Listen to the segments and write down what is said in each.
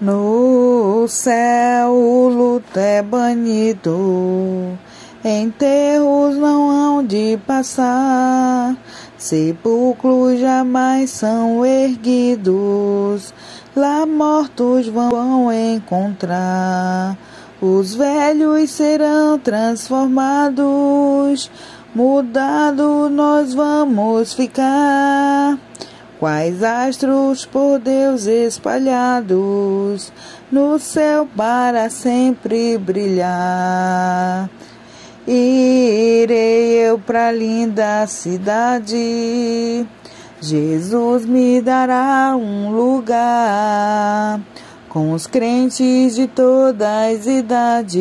No céu o luto é banido, enterros não hão de passar, sepulcros jamais são erguidos, lá mortos vão encontrar. Os velhos serão transformados, mudado nós vamos ficar. Quais astros por Deus espalhados no céu para sempre brilhar. Irei eu pra linda cidade, Jesus me dará um lugar com os crentes de todas as idades.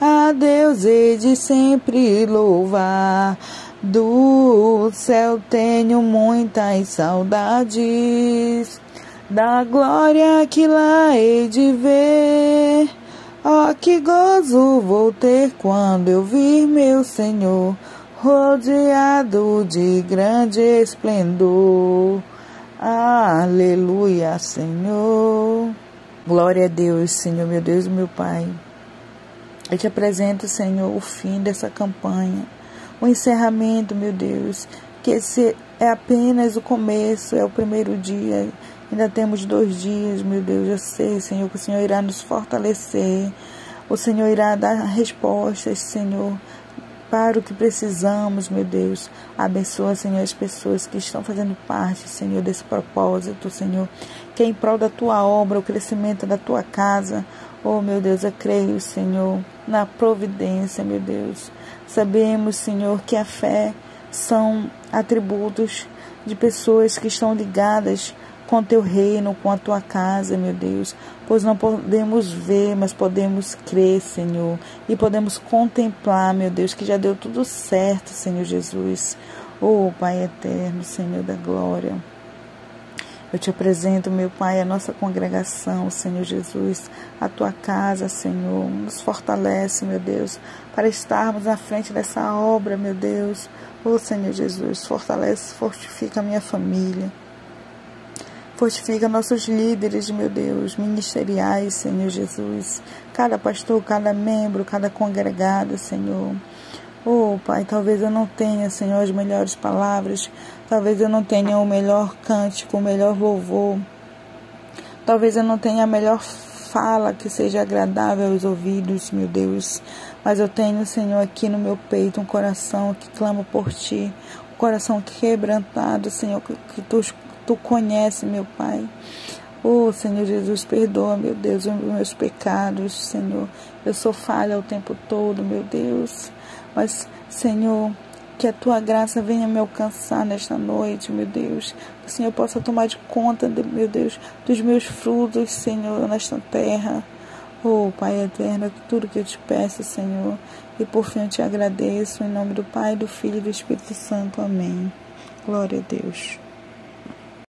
A Deus hei de sempre louvar do céu tenho muitas saudades, da glória que lá hei de ver. Oh, que gozo vou ter quando eu vir meu Senhor, rodeado de grande esplendor. Aleluia, Senhor. Glória a Deus, Senhor, meu Deus meu Pai. Eu te apresento, Senhor, o fim dessa campanha o encerramento, meu Deus, que esse é apenas o começo, é o primeiro dia. Ainda temos dois dias, meu Deus. Eu sei, Senhor, que o Senhor irá nos fortalecer. O Senhor irá dar respostas, Senhor, para o que precisamos, meu Deus. Abençoa, Senhor, as pessoas que estão fazendo parte, Senhor, desse propósito, Senhor. Que é em prol da tua obra, o crescimento da tua casa. Oh, meu Deus, eu creio, Senhor, na providência, meu Deus. Sabemos, Senhor, que a fé são atributos de pessoas que estão ligadas com teu reino, com a tua casa, meu Deus. Pois não podemos ver, mas podemos crer, Senhor. E podemos contemplar, meu Deus, que já deu tudo certo, Senhor Jesus. Oh, Pai eterno, Senhor da glória. Eu te apresento, meu Pai, a nossa congregação, Senhor Jesus, a tua casa, Senhor. Nos fortalece, meu Deus, para estarmos à frente dessa obra, meu Deus. Ô oh, Senhor Jesus, fortalece, fortifica a minha família. Fortifica nossos líderes, meu Deus, ministeriais, Senhor Jesus. Cada pastor, cada membro, cada congregado, Senhor. Oh, Pai, talvez eu não tenha, Senhor, as melhores palavras, talvez eu não tenha o melhor cântico, o melhor louvor, talvez eu não tenha a melhor fala que seja agradável aos ouvidos, meu Deus, mas eu tenho, Senhor, aqui no meu peito um coração que clama por Ti, um coração quebrantado, Senhor, que Tu, tu conhece, meu Pai. Oh, Senhor Jesus, perdoa, meu Deus, os meus pecados, Senhor. Eu sou falha o tempo todo, meu Deus. Mas, Senhor, que a tua graça venha me alcançar nesta noite, meu Deus. Que o Senhor possa tomar de conta, meu Deus, dos meus frutos, Senhor, nesta terra. Oh, Pai eterno, tudo que eu te peço, Senhor. E por fim eu te agradeço, em nome do Pai, do Filho e do Espírito Santo. Amém. Glória a Deus.